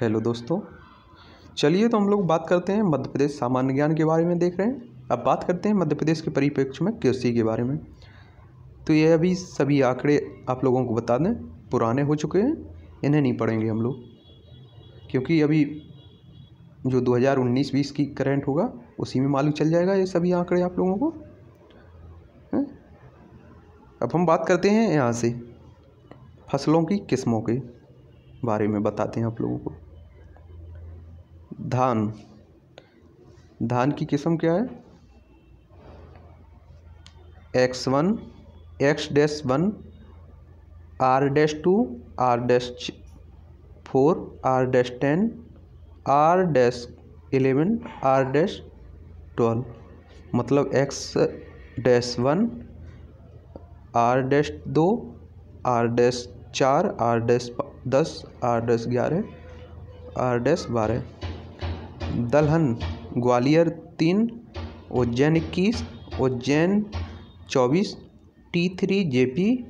Hello दोस्तों। चलिए तो हम लोग बात करते हैं मध्य प्रदेश सामान्य ज्ञान के बारे में देख रहे हैं। अब बात करते हैं मध्य प्रदेश के परिप्रेक्ष्य में कृषि के बारे में। तो ये अभी सभी आंकड़े आप लोगों को बता दें, पुराने हो चुके हैं, इन्हें नहीं पढ़ेंगे हम लोग। क्योंकि अभी जो 2019-20 की करंट होगा, उसी में मालूम चल जाएगा ये सभी आंकड़े आप लोगों को। हैं? अब हम बात करते हैं यहाँ से फ़सलों की किस्मों के बारे में बताते हैं आप लोगों को। धान धान की किस्म क्या है X one X dash one R dash two R dash four R dash ten R dash eleven R dash twelve मतलब X dash one R dash दो आर डैश चार आर डैश दस आर डैश ग्यारह R dash बारह दलहन, ग्वालियर तीन, उज्जैन इक्कीस, उज्जैन चौबीस, T three J P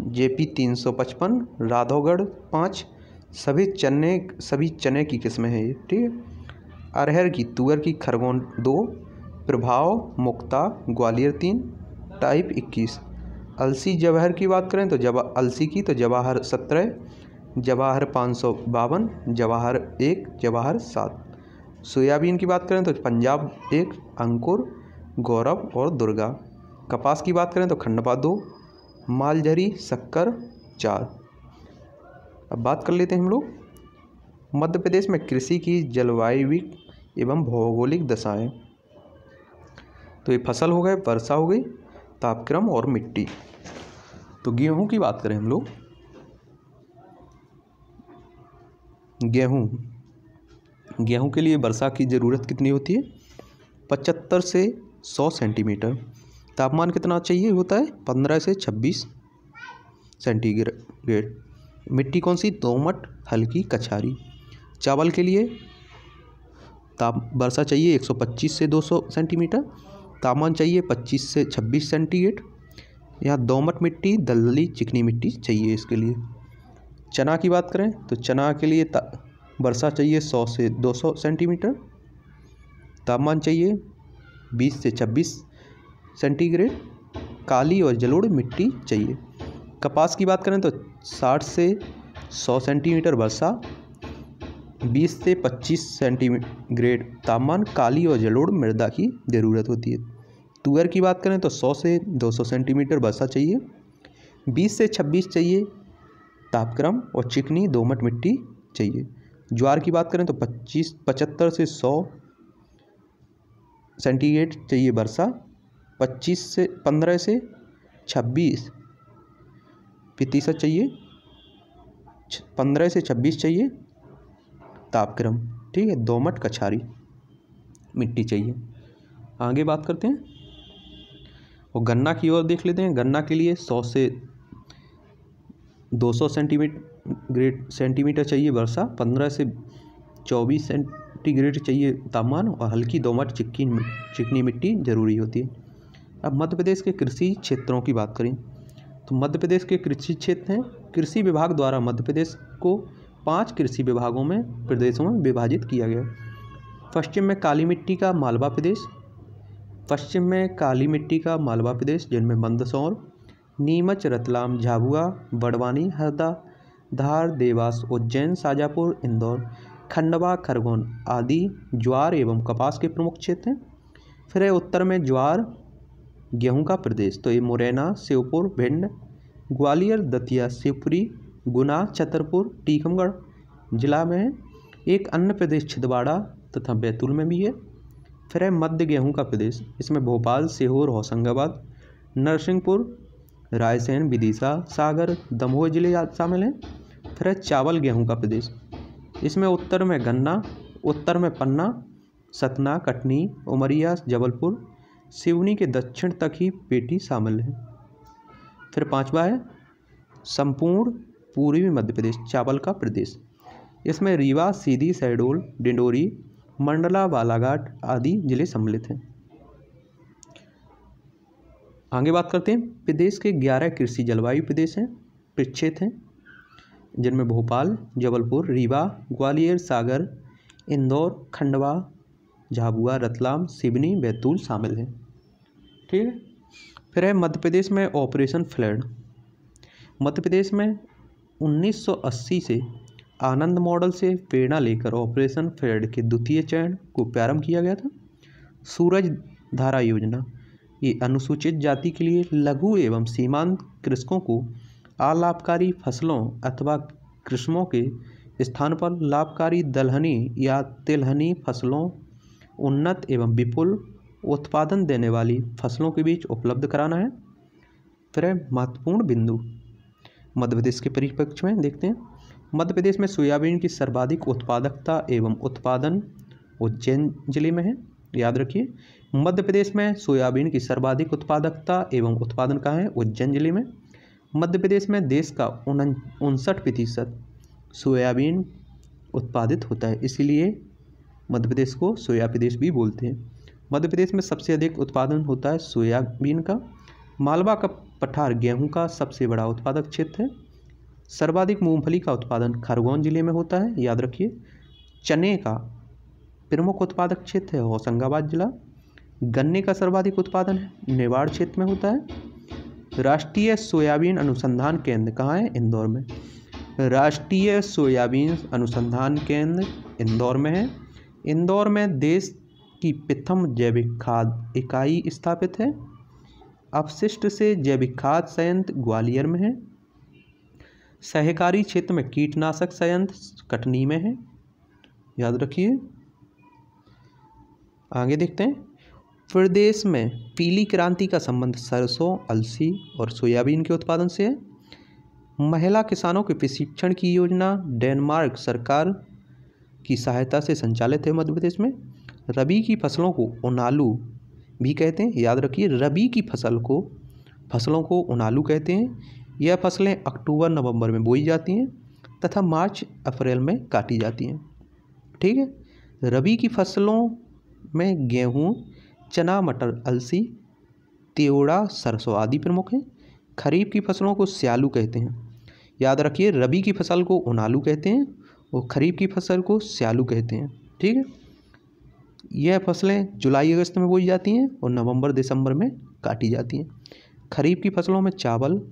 J P तीन सौ पचपन, राधोगढ़ पाँच। सभी चने सभी चने की किस्में हैं ये, ठीक है? अरहर की, तुअर की, खरगोन दो, प्रभाव, मुक्ता, ग्वालियर तीन, टाइप इक्कीस। अलसी जवाहर की बात करें तो जवा, अलसी की तो जवाहर सत्रह जवाहर पाँच सौ बावन, जवाहर एक, जवाहर सात। सोयाबीन की बात करें तो पंजाब एक, अंकुर, गौरव और दुर्गा। कपास की बात करें तो खंडपा दो मालझरी शक्कर चार। अब बात कर लेते हैं हम लोग। मध्य प्रदेश में कृषि की जलवायु एवं भौगोलिक दशाएँ। तो ये फ़सल हो गए, वर्षा हो गई, तापक्रम और मिट्टी। तो गेहूँ की बात करें हम लोग। गेहूँ। गेहूँ के लिए वर्षा की ज़रूरत कितनी होती है? पचहत्तर से सौ सेंटीमीटर। तापमान कितना चाहिए होता है? पंद्रह से छब्बीस सेंटीग्रेड। मिट्टी कौन सी? दोमट, हल्की, कछारी। चावल के लिए ताप, वर्षा चाहिए 125 से 200 सेंटीमीटर। तापमान चाहिए 25 से 26 सेंटीग्रेड। यहाँ दोमट मिट्टी, दलदली, चिकनी मिट्टी चाहिए इसके लिए? चना की बात करें तो चना के लिए वर्षा चाहिए 100 से 200 सेंटीमीटर, तापमान चाहिए 20 से 26 सेंटीग्रेड, काली और जलोढ़ मिट्टी चाहिए। कपास की बात करें तो 60 से 100 सेंटीमीटर वर्षा 20 से 25 सेंटीग्रेड तापमान, काली और जलोढ़ मृदा की ज़रूरत होती है। तुअर की बात करें तो 100 से 200 सेंटीमीटर वर्षा चाहिए 20 से 26 चाहिए तापक्रम और चिकनी दोमट मिट्टी चाहिए। ज्वार की बात करें तो 25 पचहत्तर से 100 सेंटीग्रेड चाहिए वर्षा 25 से 15 से 26 प्रतिशत चाहिए पंद्रह से छब्बीस चाहिए तापक्रम। ठीक है, दोमट कछारी मिट्टी चाहिए। आगे बात करते हैं और गन्ना की ओर देख लेते हैं। गन्ना के लिए सौ से दो सौ सेंटीमीटर ग्रेड सेंटीमीटर चाहिए वर्षा, पंद्रह से चौबीस सेंटीग्रेड चाहिए तापमान और हल्की दोमट चिक्की चिकनी मिट्टी ज़रूरी होती है। अब मध्य प्रदेश के कृषि क्षेत्रों की बात करें तो मध्य प्रदेश के कृषि क्षेत्र हैं। कृषि विभाग द्वारा मध्य प्रदेश को पाँच कृषि विभागों में, प्रदेशों में विभाजित किया गया। पश्चिम में काली मिट्टी का मालवा प्रदेश, पश्चिम में काली मिट्टी का मालवा प्रदेश, जिनमें मंदसौर नीमच रतलाम झाबुआ, बड़वानी, हरदा, धार, देवास, उज्जैन शाजापुर इंदौर, खंडवा, खरगोन आदि ज्वार एवं कपास के प्रमुख क्षेत्र हैं। फिर है उत्तर में ज्वार, गेहूँ का प्रदेश तो ये मुरैना, श्योपुर, भिंड, ग्वालियर, दतिया, शिवपुरी, गुना, छतरपुर, टीकमगढ़ जिला में है। एक अन्य प्रदेश छिंदवाड़ा तथा बैतूल में भी है। फिर है मध्य गेहूँ का प्रदेश, इसमें भोपाल, सीहोर, होशंगाबाद, नरसिंहपुर रायसेन, विदिशा, सागर, दमोह ज़िले शामिल हैं। फिर है चावल गेहूँ का प्रदेश। इसमें उत्तर में गन्ना, उत्तर में पन्ना, सतना, कटनी, उमरिया, जबलपुर, सिवनी के दक्षिण तक ही पेटी शामिल है। फिर पांचवा है, संपूर्ण पूर्वी मध्य प्रदेश, चावल का प्रदेश। इसमें रीवा, सीधी, शहडोल, डिंडोरी, मंडला, बालाघाट आदि ज़िले सम्मिलित हैं। आगे बात करते हैं। प्रदेश के ग्यारह कृषि जलवायु प्रदेश हैं प्रक्षेत्र हैं। जिनमें भोपाल, जबलपुर, रीवा, ग्वालियर, सागर, इंदौर, खंडवा, झाबुआ, रतलाम, सिवनी, बैतूल शामिल हैं। ठीक है? फिर है मध्य प्रदेश में ऑपरेशन फ्लड। मध्य प्रदेश में 1980 से आनंद मॉडल से प्रेरणा लेकर ऑपरेशन फ्लड के द्वितीय चरण को प्रारंभ किया गया था। सूरज धारा योजना। ये अनुसूचित जाति के लिए लघु एवं सीमांत कृषकों को अलाभकारी फ़सलों अथवा कृषकों के स्थान पर लाभकारी दलहनी या तिलहनी फ़सलों, उन्नत एवं विपुल उत्पादन देने वाली फ़सलों के बीच उपलब्ध कराना है। फिर महत्वपूर्ण बिंदु मध्य प्रदेश के परिप्रेक्ष्य में देखते हैं। मध्य प्रदेश में सोयाबीन की सर्वाधिक उत्पादकता एवं उत्पादन उज्जैन ज़िले में है। याद रखिए मध्य प्रदेश में सोयाबीन की सर्वाधिक उत्पादकता एवं उत्पादन कहाँ है? उज्जैन ज़िले में। मध्य प्रदेश में देश का उनसठ प्रतिशत सोयाबीन उत्पादित होता है, इसीलिए मध्य प्रदेश को सोया प्रदेश भी बोलते हैं। मध्य प्रदेश में सबसे अधिक उत्पादन होता है सोयाबीन का। मालवा का पठार गेहूँ का सबसे बड़ा उत्पादक क्षेत्र है। सर्वाधिक मूंगफली का उत्पादन खरगोन ज़िले में होता है, याद रखिए। चने का प्रमुख उत्पादक क्षेत्र है होशंगाबाद जिला। गन्ने का सर्वाधिक उत्पादन है नेवाड़ क्षेत्र में होता है। राष्ट्रीय सोयाबीन अनुसंधान केंद्र कहाँ है? इंदौर में। राष्ट्रीय सोयाबीन अनुसंधान केंद्र इंदौर में है। इंदौर में देश की प्रथम जैविक खाद इकाई स्थापित है। अपशिष्ट से जैविक खाद संयंत्र ग्वालियर में है। सहकारी क्षेत्र में कीटनाशक संयंत्र कटनी में है। याद रखिए। आगे देखते हैं। प्रदेश में पीली क्रांति का संबंध सरसों, अलसी और सोयाबीन के उत्पादन से है। महिला किसानों के प्रशिक्षण की योजना, डेनमार्क सरकार की सहायता से संचालित है मध्य प्रदेश में। रबी की फ़सलों को उनालू भी कहते हैं। याद रखिए, रबी की फ़सल को, फ़सलों को उनालू कहते हैं। यह फ़सलें अक्टूबर, नवंबर में बोई जाती हैं तथा मार्च, अप्रैल में काटी जाती हैं। ठीक है? रबी की फ़सलों में गेहूँ चना, मटर, अलसी, त्योड़ा, सरसों आदि प्रमुख हैं। खरीफ की फ़सलों को स्यालू कहते हैं। याद रखिए, रबी की फ़सल को उनालू कहते हैं और खरीफ की फ़सल को स्यालू कहते हैं। ठीक है? यह फ़सलें जुलाई, अगस्त में बोई जाती हैं और नवंबर, दिसंबर में काटी जाती हैं। खरीफ की फ़सलों में चावल,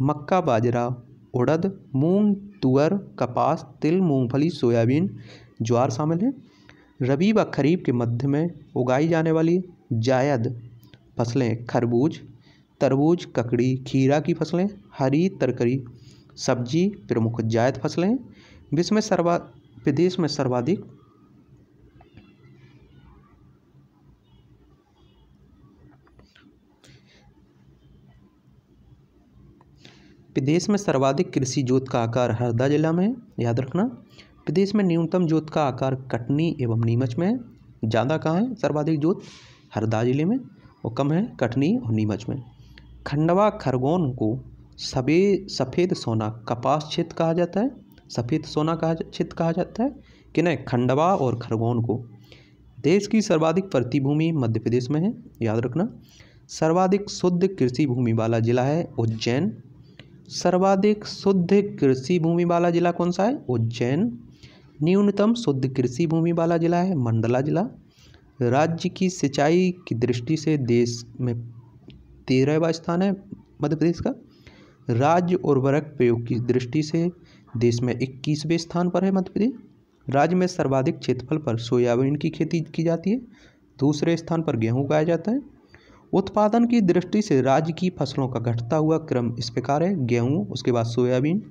मक्का, बाजरा, उड़द, मूंग, तुअर, कपास, तिल, मूंगफली, सोयाबीन, ज्वार शामिल हैं। रबी व खरीफ के मध्य में उगाई जाने वाली जायद फ़सलें खरबूज, तरबूज, ककड़ी, खीरा की फ़सलें, हरी तरकरी, सब्ज़ी, प्रमुख जायद फ़सलें विश्व में सर्वा, प्रदेश में सर्वाधिक विदेश में सर्वाधिक कृषि जोत का आकार हरदा जिला में है। याद रखना प्रदेश में न्यूनतम जोत का आकार कटनी एवं नीमच में है। ज़्यादा कहाँ है? सर्वाधिक जोत हरदा ज़िले में और कम है कटनी और नीमच में। खंडवा, खरगोन को सबे, सफ़ेद सोना कपास क्षेत्र कहा जाता है। सफ़ेद सोना कहा क्षेत्र कहा जाता है कि नहीं? खंडवा और खरगोन को। देश की सर्वाधिक प्रतिभूमि मध्य प्रदेश में है, याद रखना। सर्वाधिक शुद्ध कृषि भूमि वाला जिला है उज्जैन। सर्वाधिक शुद्ध कृषि भूमि वाला जिला कौन सा है? उज्जैन। न्यूनतम शुद्ध कृषि भूमि वाला जिला है, मंडला जिला। राज्य की सिंचाई की दृष्टि से देश में तेरहवा स्थान है मध्य प्रदेश का। राज्य उर्वरक प्रयोग की दृष्टि से देश में इक्कीसवें स्थान पर है मध्य प्रदेश। राज्य में सर्वाधिक क्षेत्रफल पर सोयाबीन की खेती की जाती है। दूसरे स्थान पर गेहूँ उगाया जाता है। उत्पादन की दृष्टि से राज्य की फ़सलों का घटता हुआ क्रम इस प्रकार है। गेहूँ, उसके बाद सोयाबीन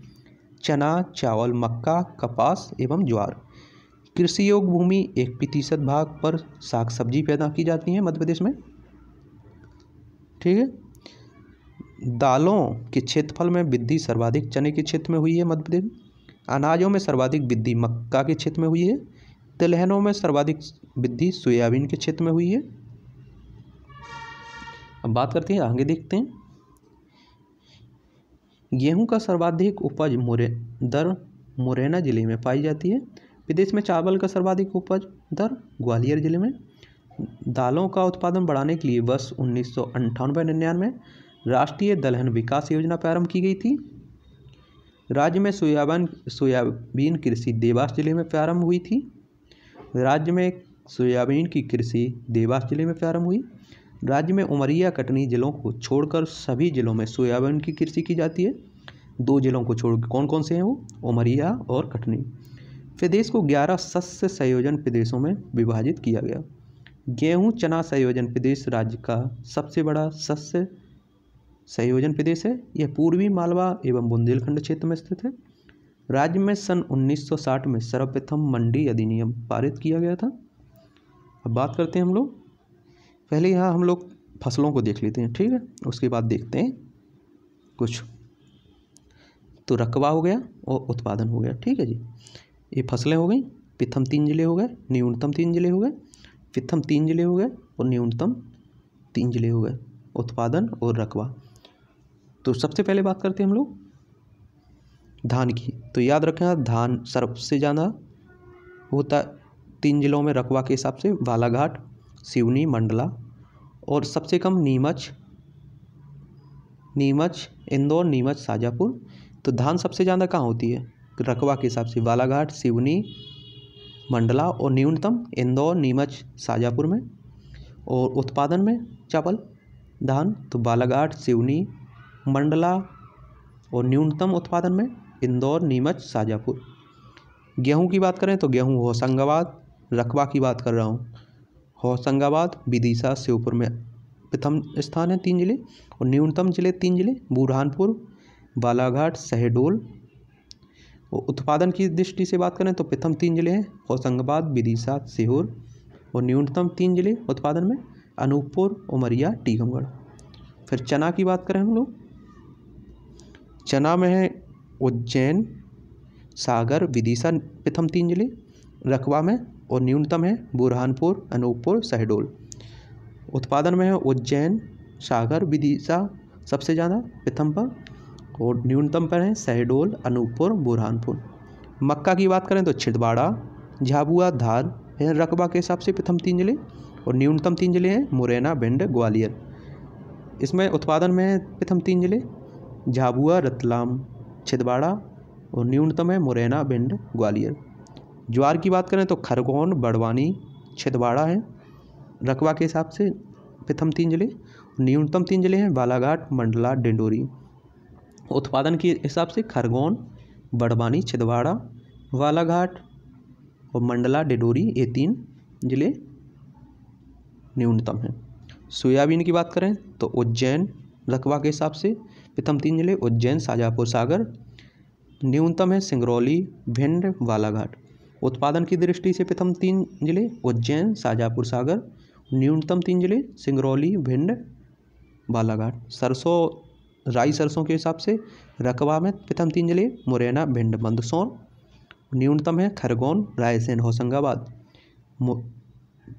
चना, चावल, मक्का, कपास एवं ज्वार। कृषि योग भूमि एक प्रतिशत भाग पर साग सब्ज़ी पैदा की जाती है मध्य प्रदेश में। ठीक है? दालों के क्षेत्रफल में वृद्धि सर्वाधिक चने के क्षेत्र में हुई है मध्य प्रदेश अनाजों में सर्वाधिक वृद्धि मक्का के क्षेत्र में हुई है। तिलहनों में सर्वाधिक वृद्धि सोयाबीन के क्षेत्र में हुई है। अब बात करते हैं, आगे देखते हैं। गेहूँ का सर्वाधिक उपज मोरे, दर मुरैना ज़िले में पाई जाती है। विदेश में चावल का सर्वाधिक उपज दर ग्वालियर ज़िले में। दालों का उत्पादन बढ़ाने के लिए वर्ष उन्नीस सौ अंठानवे निन्यानवे राष्ट्रीय दलहन विकास योजना प्रारंभ की गई थी। राज्य में सोयाबीन सोयाबीन कृषि देवास ज़िले में प्रारंभ हुई थी। राज्य में सोयाबीन की कृषि देवास ज़िले में प्रारंभ हुई। राज्य में उमरिया कटनी जिलों को छोड़कर सभी जिलों में सोयाबीन की कृषि की जाती है। दो जिलों को छोड़ कौन कौन से हैं वो? उमरिया और कटनी। प्रदेश को ग्यारह शस्य संयोजन प्रदेशों में विभाजित किया गया। गेहूँ चना संयोजन प्रदेश राज्य का सबसे बड़ा सस्य संयोजन प्रदेश है। यह पूर्वी मालवा एवं बुंदेलखंड क्षेत्र में स्थित है। राज्य में सन 1960 में सर्वप्रथम मंडी अधिनियम पारित किया गया था। अब बात करते हैं हम लोग पहले यहाँ हम लोग फ़सलों को देख लेते हैं, ठीक है? उसके बाद देखते हैं कुछ। तो रकबा हो गया और उत्पादन हो गया, ठीक है जी? ये फ़सलें हो गई, प्रथम तीन ज़िले हो गए, न्यूनतम तीन ज़िले हो गए, प्रथम तीन ज़िले हो गए और न्यूनतम तीन ज़िले हो गए, उत्पादन और रकबा। तो सबसे पहले बात करते हैं हम लोग, धान की। तो याद रखें धान सबसे ज़्यादा होता तीन जिलों में रकबा के हिसाब से, बालाघाट सिवनी मंडला और सबसे कम नीमच नीमच, इंदौर, नीमच, शाजापुर। तो धान सबसे ज़्यादा कहाँ होती है? रकबा के हिसाब से बालाघाट, सिवनी मंडला और न्यूनतम इंदौर, नीमच, शाजापुर में। और उत्पादन में चावल, धान तो बालाघाट, सिवनी मंडला और न्यूनतम उत्पादन में इंदौर, नीमच, शाजापुर। गेहूँ की बात करें तो गेहूँ होशंगाबाद, रकबा की बात कर रहा हूँ। होशंगाबाद विदिशा श्योपुर में प्रथम स्थान है तीन ज़िले और न्यूनतम ज़िले तीन ज़िले, बुरहानपुर, बालाघाट, शहडोल। उत्पादन की दृष्टि से बात करें तो प्रथम तीन ज़िले हैं होशंगाबाद विदिशा, सीहोर और न्यूनतम तीन ज़िले उत्पादन में अनूपपुर, उमरिया, टीकमगढ़। फिर चना की बात करें हम लोग। चना में है उज्जैन, सागर, विदिशा प्रथम तीन ज़िले रकबा में और न्यूनतम है बुरहानपुर, अनूपपुर शहडोल उत्पादन में है उज्जैन, सागर, विदिशा सबसे ज़्यादा प्रथम पर और न्यूनतम पर है शहडोल अनूपपुर, बुरहानपुर। मक्का की बात करें तो छिदवाड़ा, झाबुआ, धार है रकबा के हिसाब से प्रथम तीन ज़िले। और न्यूनतम तीन ज़िले हैं मुरैना, भिंड, ग्वालियर। इसमें उत्पादन में है प्रथम तीन ज़िले झाबुआ, रतलाम, छिदवाड़ा और न्यूनतम है मुरैना, भिंड, ग्वालियर। ज्वार की बात करें तो खरगोन, बड़वानी, छिदवाड़ा है। रकबा के हिसाब से प्रथम तीन ज़िले, न्यूनतम तीन ज़िले हैं, बालाघाट, मंडला, डिंडोरी। उत्पादन के हिसाब से खरगोन, बड़वानी, छिदवाड़ा, बालाघाट और मंडला, डिडोरी ये तीन ज़िले न्यूनतम हैं। सोयाबीन की बात करें तो उज्जैन, रकबा के हिसाब से प्रथम तीन ज़िले उज्जैन शाजापुर सागर। न्यूनतम है सिंगरौली, भिंड, बालाघाट। उत्पादन की दृष्टि से प्रथम तीन ज़िले उज्जैन शाजापुर सागर, न्यूनतम तीन ज़िले सिंगरौली, भिंड, बालाघाट। सरसों, राई सरसों के हिसाब से रकबा में प्रथम तीन ज़िले मुरैना, भिंड, मंदसौर। न्यूनतम है खरगोन, रायसेन, होशंगाबाद।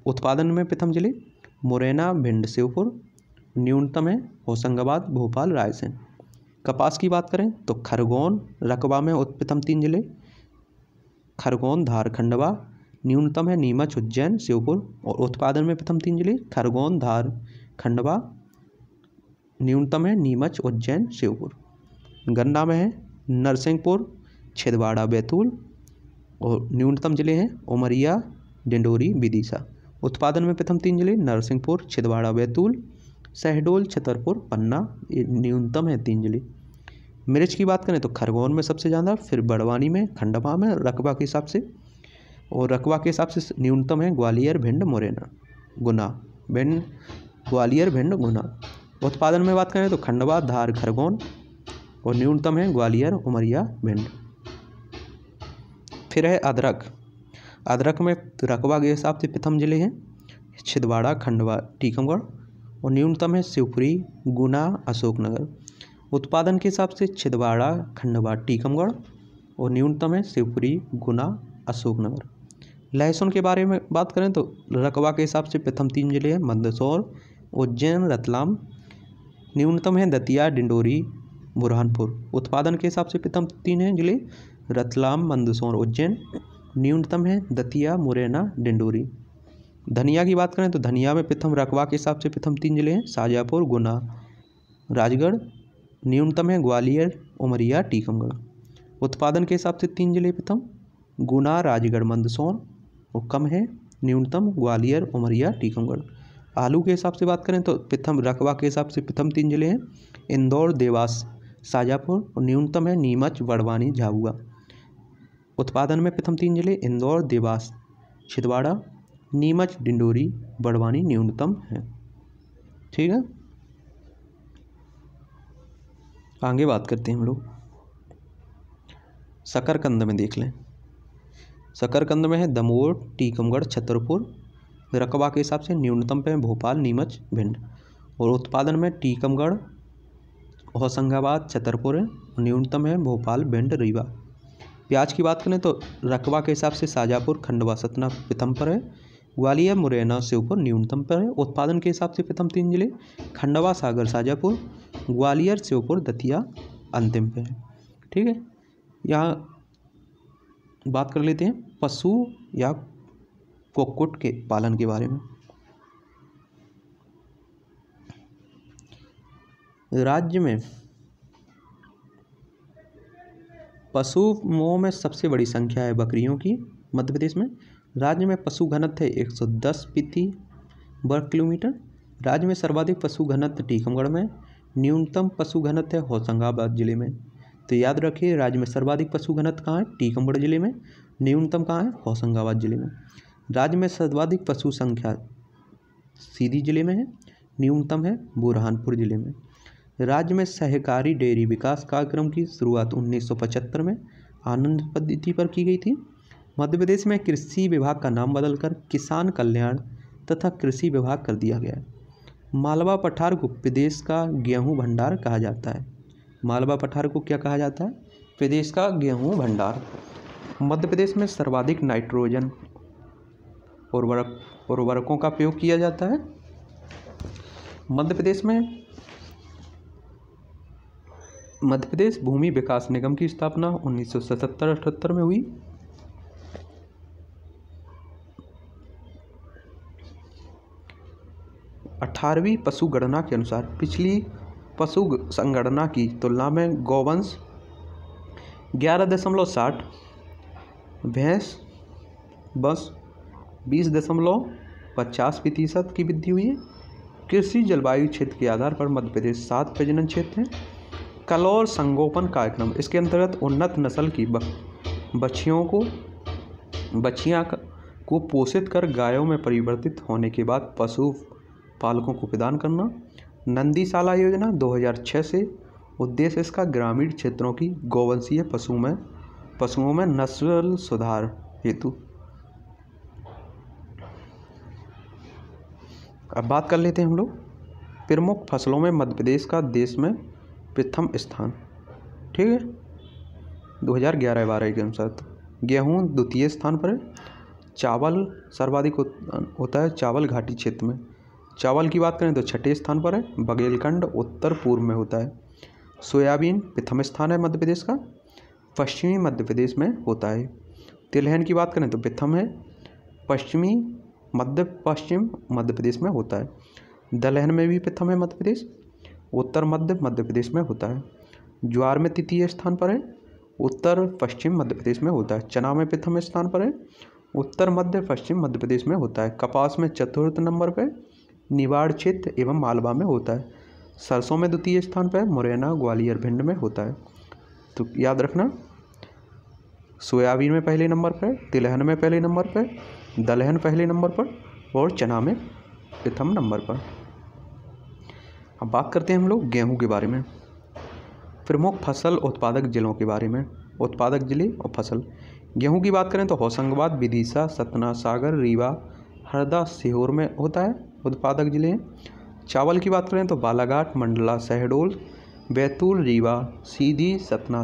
उत्पादन में प्रथम ज़िले मुरैना, भिंड, शिवपुर। न्यूनतम है होशंगाबाद, भोपाल, रायसेन। कपास की बात करें तो खरगोन रकबा में प्रथम तीन ज़िले खरगोन, धार, खंडवा, न्यूनतम है नीमच, उज्जैन, श्योपुर और उत्पादन में प्रथम तीन ज़िले खरगोन, धार, खंडवा, न्यूनतम है नीमच, उज्जैन, श्योपुर। गन्ना में है नरसिंहपुर, छिदवाड़ा, बैतूल और न्यूनतम ज़िले हैं उमरिया, डिंडोरी, विदिशा। उत्पादन में प्रथम तीन ज़िले नरसिंहपुर, छिदवाड़ा, बैतूल, शहडोल, छतरपुर, पन्ना न्यूनतम है तीन ज़िले। मिर्च की बात करें तो खरगोन में सबसे ज़्यादा, फिर बड़वानी में, खंडवा में, रकबा के हिसाब से। और रकबा के हिसाब से न्यूनतम है ग्वालियर, भिंड, मुरैना, गुना। भिंड, ग्वालियर, भिंड, गुना। उत्पादन में बात करें तो खंडवा, धार, खरगोन और न्यूनतम है ग्वालियर, उमरिया, भिंड। फिर है अदरक। अदरक में रकबा के हिसाब से प्रथम ज़िले हैं, छिदवाड़ा, खंडवा, टीकमगढ़। और न्यूनतम है शिवपुरी, गुना, अशोकनगर। उत्पादन के हिसाब से छिदवाड़ा, खंडवा, टीकमगढ़ और न्यूनतम है शिवपुरी, गुना, अशोकनगर। लहसुन के बारे में बात करें तो रकबा के हिसाब से प्रथम तीन ज़िले हैं मंदसौर, उज्जैन, रतलाम, न्यूनतम है दतिया, डिंडोरी, बुरहानपुर। उत्पादन के हिसाब से प्रथम तीन हैं ज़िले, रतलाम, मंदसौर, उज्जैन, न्यूनतम है दतिया, मुरैना, डिंडोरी। धनिया की बात करें तो धनिया में प्रथम रकबा के हिसाब से प्रथम तीन ज़िले हैं शाजापुर गुना, राजगढ़ न्यूनतम है ग्वालियर, उमरिया, टीकमगढ़। उत्पादन के हिसाब से तीन ज़िले प्रथम गुना, राजगढ़, मंदसौर और कम है, न्यूनतम ग्वालियर, उमरिया, टीकमगढ़। आलू के हिसाब से बात करें तो प्रथम रकबा के हिसाब से प्रथम तीन ज़िले हैं, इंदौर, देवास, शाजापुर, और न्यूनतम है नीमच, बड़वानी, झाबुआ। उत्पादन में प्रथम तीन ज़िले, इंदौर, देवास, छिदवाड़ा, नीमच, डिंडोरी, बड़वानी न्यूनतम है। ठीक है? आगे बात करते हैं हम लोग। शकरकंद में देख लें। शकरकंद में है दमोह टीकमगढ़, छतरपुर, रकबा के हिसाब से न्यूनतम पे भोपाल, नीमच, भिंड। और उत्पादन में टीकमगढ़, होशंगाबाद, छतरपुर न्यूनतम है भोपाल, भिंड, रीवा। प्याज की बात करें तो रकबा के हिसाब से शाजापुर, खंडवा, सतना प्रथम पर है। ग्वालियर, मुरैना श्योपुर न्यूनतम पर है। उत्पादन के हिसाब से प्रथम तीन ज़िले, खंडवा, सागर, शाजापुर, ग्वालियर श्योपुर दतिया अंतिम पे है। ठीक है? यहाँ बात कर लेते हैं पशु या कुक्कुट के पालन के बारे में। राज्य में पशुओं में सबसे बड़ी संख्या है बकरियों की, मध्य प्रदेश में। राज्य में पशु घनत्व है 110 प्रति वर्ग किलोमीटर। राज्य में सर्वाधिक पशु घनत्व टीकमगढ़ में, न्यूनतम पशु घनत्व है होशंगाबाद ज़िले में। तो याद रखिए, राज्य में सर्वाधिक पशु घनत्व कहाँ है? टीकमगढ़ ज़िले में, न्यूनतम कहाँ है? होशंगाबाद ज़िले में। राज्य में सर्वाधिक पशु संख्या सीधी ज़िले में है, न्यूनतम है बुरहानपुर ज़िले में। राज्य में सहकारी डेयरी विकास कार्यक्रम की शुरुआत 1975 में आनंद पद्धति पर की गई थी। मध्य प्रदेश में कृषि विभाग का नाम बदलकर किसान कल्याण तथा कृषि विभाग कर दिया गया है। मालवा पठार को प्रदेश का गेहूँ भंडार कहा जाता है। मालवा पठार को क्या कहा जाता है? प्रदेश का गेहूँ भंडार। मध्य प्रदेश में सर्वाधिक नाइट्रोजन उर्वरक, उर्वरकों का प्रयोग किया जाता है। मध्य प्रदेश में, मध्य प्रदेश भूमि विकास निगम की स्थापना उन्नीस सौ सतहत्तर में हुई। अठारहवीं पशु गणना के अनुसार पिछली पशु संगणना की तुलना में गौवंश ग्यारह दशमलव साठ, भैंस बस बीस दशमलव पचास प्रतिशत की वृद्धि हुई है। कृषि जलवायु क्षेत्र के आधार पर मध्य प्रदेश सात प्रजनन क्षेत्र हैं। कलौर संगोपन कार्यक्रम, इसके अंतर्गत उन्नत नस्ल की बछियों को, बछियाँ को पोषित कर गायों में परिवर्तित होने के बाद पशु पालकों को प्रदान करना। नंदीशाला योजना 2006 से। उद्देश्य इसका ग्रामीण क्षेत्रों की गौवंशीय पशु में पशुओं में नस्ल सुधार हेतु। अब बात कर लेते हैं हम लोग। प्रमुख फ़सलों में मध्य प्रदेश का देश में प्रथम स्थान। ठीक है? 2011 बारह के अनुसार गेहूँ द्वितीय स्थान पर है। चावल सर्वाधिक होता है चावल घाटी क्षेत्र में। चावल की बात करें तो छठे स्थान पर है, बघेलखंड, उत्तर पूर्व में होता है। सोयाबीन प्रथम स्थान है मध्य प्रदेश का, पश्चिमी मध्य प्रदेश में होता है। तिलहन की बात करें तो प्रथम है, पश्चिमी मध्य, पश्चिम मध्य प्रदेश में होता है। दलहन में भी प्रथम है मध्य प्रदेश, उत्तर मध्य मध्य प्रदेश में होता है। ज्वार में तृतीय स्थान पर है, उत्तर, पश्चिम मध्य प्रदेश में होता है। चना में प्रथम स्थान पर है, उत्तर मध्य, पश्चिम मध्य प्रदेश में होता है। कपास में चतुर्थ नंबर पर निवाड़ क्षेत्र एवं मालवा में होता है। सरसों में द्वितीय स्थान पर, मुरैना ग्वालियर भिंड में होता है। तो याद रखना, सोयाबीन में पहले नंबर पर, तिलहन में पहले नंबर पर, दलहन पहले नंबर पर और चना में प्रथम नंबर पर। अब बात करते हैं हम लोग गेहूँ के बारे में। प्रमुख फ़सल उत्पादक जिलों के बारे में। उत्पादक ज़िले और फ़सल। गेहूँ की बात करें तो होशंगाबाद, विदिशा, सतना सागर, रीवा, हरदा, सीहोर में होता है। उत्पादक ज़िले हैं। चावल की बात करें तो बालाघाट, मंडला, शहडोल, बैतूल, रीवा, सीधी, सतना,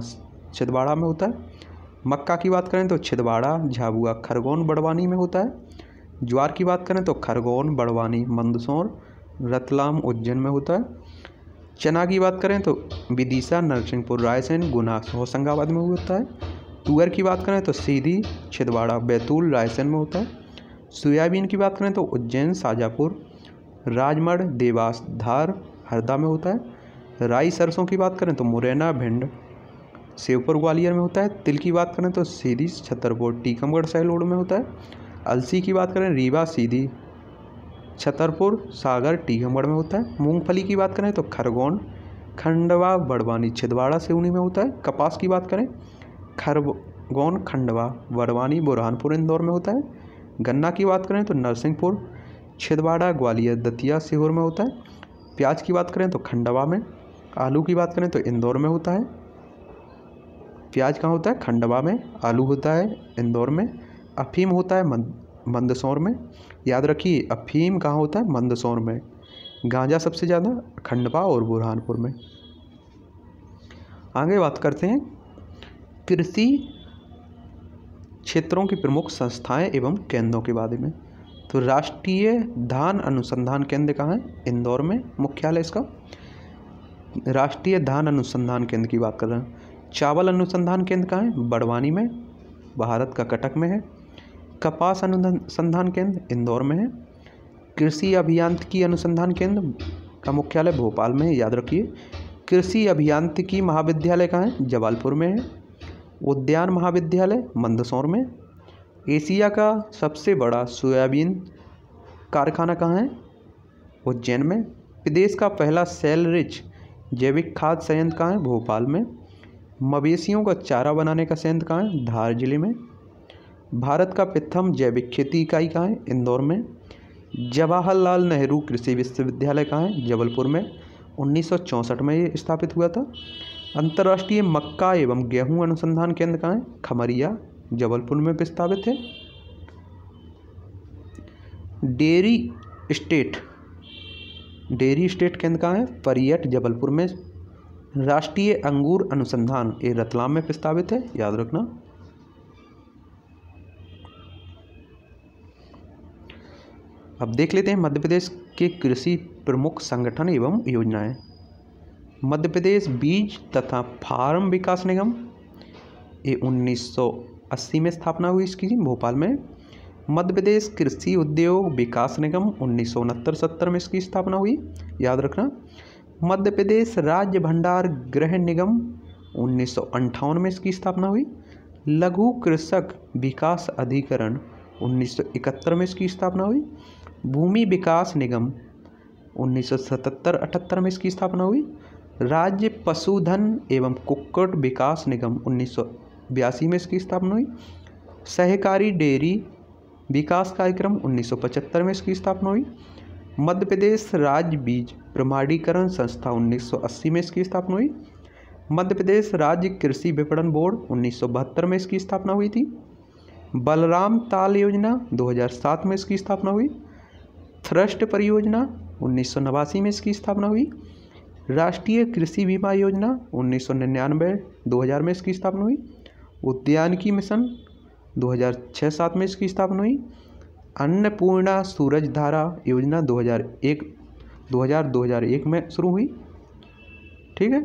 छिदवाड़ा में होता है। मक्का की बात करें तो छिदवाड़ा, झाबुआ, खरगोन, बड़वानी में होता है। ज्वार की बात करें तो खरगोन, बड़वानी, मंदसौर, रतलाम, उज्जैन में होता है। चना की बात करें तो विदिशा, नरसिंहपुर, रायसेन, गुना, होशंगाबाद में होता है। तुअर की बात करें तो सीधी, छिदवाड़ा, बैतूल, रायसेन में होता है। सोयाबीन की बात करें तो उज्जैन, शाजापुर राजमढ़, देवास, धार, हरदा में होता है। राई सरसों की बात करें तो मुरैना, भिंड, सेवपुर, ग्वालियर में होता है। तिल की बात करें तो सीधी, छतरपुर, टीकमगढ़, सैलोड़ में होता है। अलसी की बात करें, रीवा, सीधी, छतरपुर, सागर, टीकमगढ़ में होता है। मूंगफली की बात करें तो खरगोन, खंडवा, बड़वानी, छिंदवाड़ा, सिवनी में होता है। कपास की बात करें, खरगोन, खंडवा, बड़वानी, बुरहानपुर, इंदौर में होता है। गन्ना की बात करें तो नरसिंहपुर छिंदवाड़ा, ग्वालियर, दतिया, सीहोर में होता है। प्याज की बात करें तो खंडवा में, आलू की बात करें तो इंदौर में होता है। प्याज कहाँ होता है? खंडवा में आलू होता है, इंदौर में। अफीम होता है मंदसौर में। याद रखिए, अफीम कहाँ होता है? मंदसौर में। गांजा सबसे ज़्यादा, खंडवा और बुरहानपुर में। आगे बात करते हैं। कृषि क्षेत्रों की प्रमुख संस्थाएँ एवं केंद्रों के बारे में। तो राष्ट्रीय धान अनुसंधान केंद्र कहाँ है? इंदौर में, मुख्यालय इसका। राष्ट्रीय धान अनुसंधान केंद्र की बात कर रहे हैं। चावल अनुसंधान केंद्र कहाँ है? बड़वानी में, भारत का कटक में है। कपास अनुसंधान केंद्र इंदौर में है। कृषि अभियांत्रिकी अनुसंधान केंद्र का मुख्यालय भोपाल में है, याद रखिए। कृषि अभियांत्रिकी महाविद्यालय कहाँ है? जबलपुर में है। उद्यान महाविद्यालय मंदसौर में। एशिया का सबसे बड़ा सोयाबीन कारखाना कहाँ है? उज्जैन में। प्रदेश का पहला सेल रिच जैविक खाद संयंत्र कहाँ है? भोपाल में। मवेशियों का चारा बनाने का संयंत्र कहाँ है? धार ज़िले में। भारत का प्रथम जैविक खेती इकाई कहाँ है? इंदौर में। जवाहरलाल नेहरू कृषि विश्वविद्यालय कहाँ है? जबलपुर में। उन्नीस सौ चौंसठ में ये स्थापित हुआ था। अंतर्राष्ट्रीय मक्का एवं गेहूँ अनुसंधान केंद्र कहाँ है? खमरिया। जबलपुर में प्रस्तावित है। डेरी स्टेट डेरी स्टेट केंद्र कहाँ है? परियट, जबलपुर में। राष्ट्रीय अंगूर अनुसंधान ये रतलाम में प्रस्तावित है, याद रखना। अब देख लेते हैं मध्य प्रदेश के कृषि प्रमुख संगठन एवं योजनाएँ। मध्य प्रदेश बीज तथा फार्म विकास निगम ये 1980 में स्थापना हुई इसकी, भोपाल में। मध्य प्रदेश कृषि उद्योग विकास निगम उन्नीस सौ सत्तर में इसकी स्थापना हुई। याद रखना, मध्य प्रदेश राज्य भंडार गृह निगम उन्नीस में इसकी स्थापना हुई। लघु कृषक विकास अधिकरण उन्नीस सौ इकहत्तर में इसकी स्थापना हुई। भूमि विकास निगम उन्नीस सौ सतहत्तर अठहत्तर में इसकी स्थापना हुई। राज्य पशुधन एवं कुक्कुट विकास निगम उन्नीस सौ बयासी में इसकी स्थापना हुई। सहकारी डेयरी विकास कार्यक्रम उन्नीस सौ पचहत्तर में इसकी स्थापना हुई। मध्य प्रदेश राज्य बीज प्रमाणीकरण संस्था उन्नीस सौ अस्सी में इसकी स्थापना हुई। मध्य प्रदेश राज्य कृषि विपणन बोर्ड उन्नीस सौ बहत्तर में इसकी स्थापना हुई थी। बलराम ताल योजना 2007 में इसकी स्थापना हुई। थ्रस्ट परियोजना उन्नीस सौ नवासी में इसकी स्थापना हुई। राष्ट्रीय कृषि बीमा योजना उन्नीस सौ में इसकी स्थापना हुई। उद्यानिकी मिशन 2006-7 में इसकी स्थापना हुई। अन्नपूर्णा सूरज धारा योजना 2001 2000 2001 में शुरू हुई। ठीक है?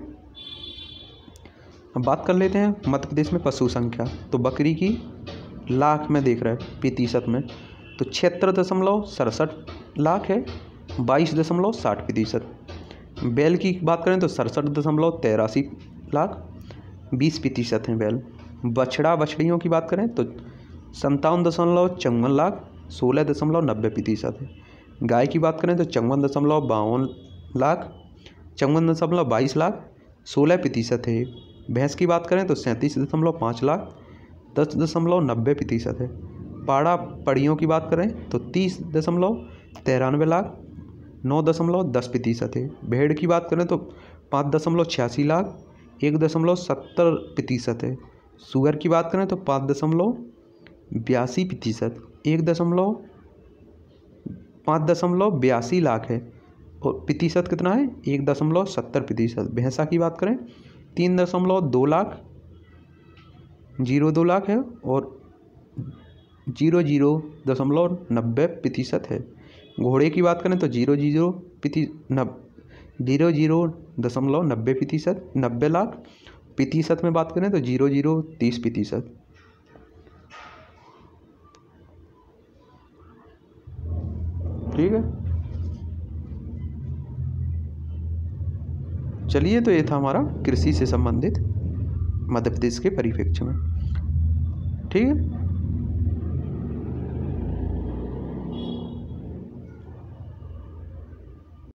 अब बात कर लेते हैं मध्य प्रदेश में पशु संख्या। तो बकरी की लाख में देख रहे हैं प्रतिशत में। तो छिहत्तर दशमलव सड़सठ लाख है, बाईस दशमलव साठ प्रतिशत। बैल की बात करें तो सड़सठ दशमलव तिरासी लाख, बीस प्रतिशत हैं बैल। बछड़ा बछड़ियों की बात करें तो संतावन दशमलव चौवन लाख सोलह दशमलव नब्बे प्रतिशत है। गाय की बात करें तो चौवन दशमलव बावन लाख, चौवन दशमलव बाईस लाख सोलह प्रतिशत है। भैंस की बात करें तो सैंतीस दशमलव पाँच लाख, दस दशमलव नब्बे प्रतिशत है। पाड़ा पड़ियों की बात करें तो तीस दशमलव तिरानवे लाख, नौ दशमलव दस प्रतिशत है। भेड़ की बात करें तो पाँच दशमलव छियासी लाख, एक दशमलव सत्तर प्रतिशत है। शुगर की बात करें तो पाँच दशमलव बयासी प्रतिशत, एक दशमलव पाँच दशमलव बयासी लाख है। और प्रतिशत कितना है? एक दशमलव सत्तर प्रतिशत। भैंसा की बात करें, तीन दशमलव दो लाख, ज़ीरो दो लाख है और ज़ीरो ज़ीरो दशमलव नब्बे प्रतिशत है। घोड़े की बात करें तो ज़ीरो ज़ीरो प्रति नब ज़ीरो ज़ीरो दशमलव नब्बे प्रतिशत, नब्बे लाख प्रतिशत में बात करें तो ज़ीरो ज़ीरो तीस प्रतिशत। ठीक है? चलिए तो ये था हमारा कृषि से संबंधित मध्य प्रदेश के परिप्रेक्ष्य में। ठीक है?